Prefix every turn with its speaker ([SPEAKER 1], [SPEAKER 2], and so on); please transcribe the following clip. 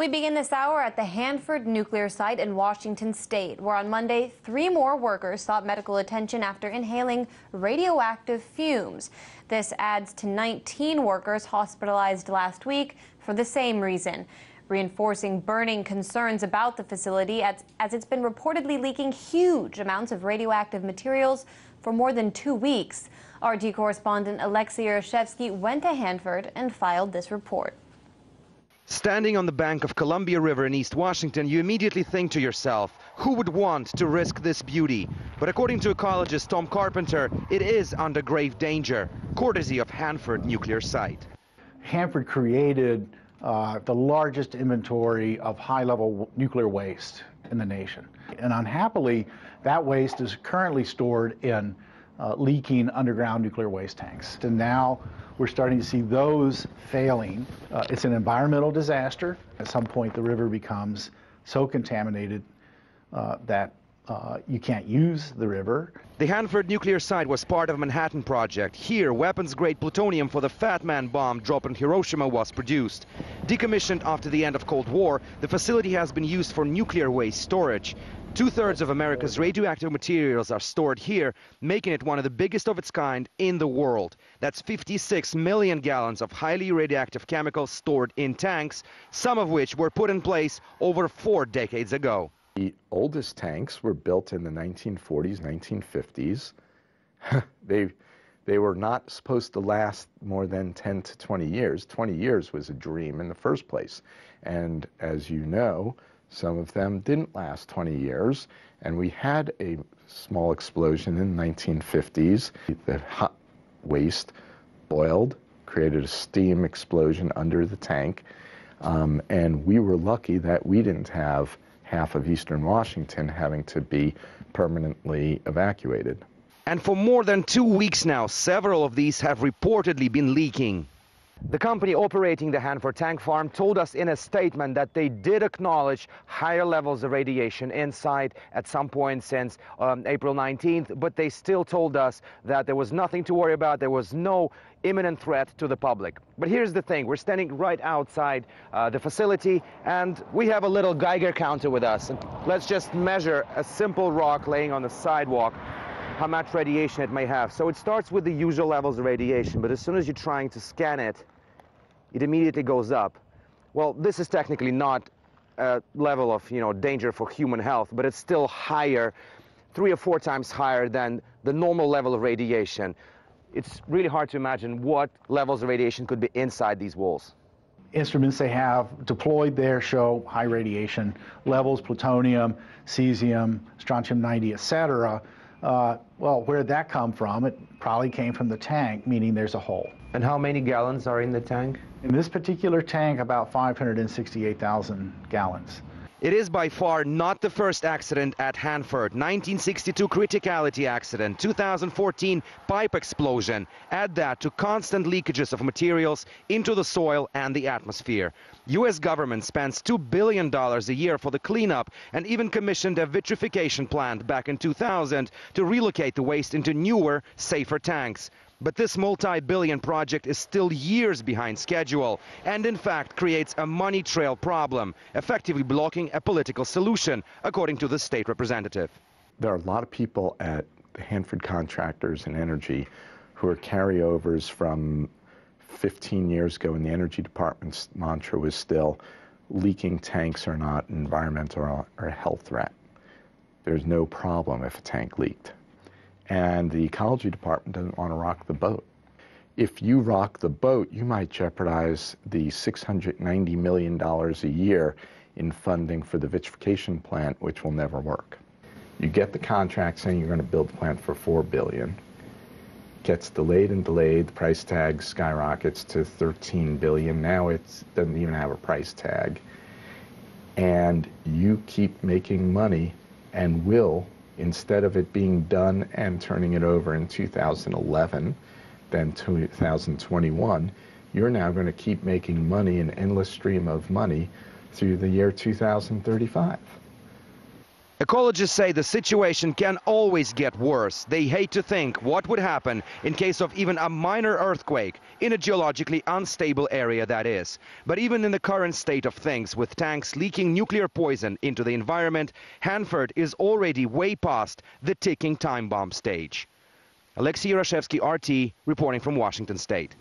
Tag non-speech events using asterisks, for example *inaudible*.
[SPEAKER 1] We begin this hour at the Hanford nuclear site in Washington state, where on Monday, three more workers sought medical attention after inhaling radioactive fumes. This adds to 19 workers hospitalized last week for the same reason, reinforcing burning concerns about the facility as, as it's been reportedly leaking huge amounts of radioactive materials for more than two weeks. RT correspondent Alexey Yaroshevsky went to Hanford and filed this report.
[SPEAKER 2] Standing on the bank of Columbia River in East Washington, you immediately think to yourself, who would want to risk this beauty? But according to ecologist Tom Carpenter, it is under grave danger, courtesy of Hanford Nuclear Site.
[SPEAKER 3] Hanford created uh, the largest inventory of high-level nuclear waste in the nation. And unhappily, that waste is currently stored in uh, leaking underground nuclear waste tanks. And now we're starting to see those failing. Uh, it's an environmental disaster. At some point, the river becomes so contaminated uh, that uh, you can't use the river.
[SPEAKER 2] The Hanford nuclear site was part of Manhattan Project. Here, weapons-grade plutonium for the Fat Man bomb dropped on Hiroshima was produced. Decommissioned after the end of Cold War, the facility has been used for nuclear waste storage. Two-thirds of America's radioactive materials are stored here, making it one of the biggest of its kind in the world. That's 56 million gallons of highly radioactive chemicals stored in tanks, some of which were put in place over four decades ago.
[SPEAKER 4] The oldest tanks were built in the 1940s, 1950s. *laughs* they, they were not supposed to last more than 10 to 20 years. 20 years was a dream in the first place. And as you know, some of them didn't last 20 years. And we had a small explosion in the 1950s. The hot waste boiled, created a steam explosion under the tank. Um, and we were lucky that we didn't have half of eastern Washington having to be permanently evacuated.
[SPEAKER 2] And for more than two weeks now, several of these have reportedly been leaking. The company operating the Hanford tank farm told us in a statement that they did acknowledge higher levels of radiation inside at some point since um, April 19th, but they still told us that there was nothing to worry about. There was no imminent threat to the public. But here's the thing, we're standing right outside uh, the facility and we have a little Geiger counter with us. And let's just measure a simple rock laying on the sidewalk how much radiation it may have. So it starts with the usual levels of radiation, but as soon as you're trying to scan it, it immediately goes up. Well, this is technically not a level of, you know, danger for human health, but it's still higher, three or four times higher than the normal level of radiation. It's really hard to imagine what levels of radiation could be inside these walls
[SPEAKER 3] instruments they have deployed there show high radiation levels, plutonium, cesium, strontium-90, et cetera. Uh, well, where did that come from? It probably came from the tank, meaning there's a hole.
[SPEAKER 2] And how many gallons are in the tank?
[SPEAKER 3] In this particular tank, about 568,000 gallons.
[SPEAKER 2] It is by far not the first accident at Hanford. 1962 criticality accident, 2014 pipe explosion. Add that to constant leakages of materials into the soil and the atmosphere. U.S. government spends $2 billion a year for the cleanup and even commissioned a vitrification plant back in 2000 to relocate the waste into newer, safer tanks. But this multi-billion project is still years behind schedule and in fact creates a money trail problem, effectively blocking a political solution, according to the state representative.
[SPEAKER 4] There are a lot of people at the Hanford Contractors and Energy who are carryovers from 15 years ago when the Energy Department's mantra was still leaking tanks are not an environmental or health threat. There's no problem if a tank leaked and the ecology department doesn't want to rock the boat. If you rock the boat, you might jeopardize the $690 million a year in funding for the vitrification plant, which will never work. You get the contract saying you're going to build the plant for 4 billion. Gets delayed and delayed. The price tag skyrockets to 13 billion. Now it doesn't even have a price tag. And you keep making money and will instead of it being done and turning it over in 2011, then 2021, you're now going to keep making money, an endless stream of money, through the year 2035.
[SPEAKER 2] Ecologists say the situation can always get worse. They hate to think what would happen in case of even a minor earthquake in a geologically unstable area that is. But even in the current state of things, with tanks leaking nuclear poison into the environment, Hanford is already way past the ticking time bomb stage. Alexey Yaroshevsky, RT, reporting from Washington State.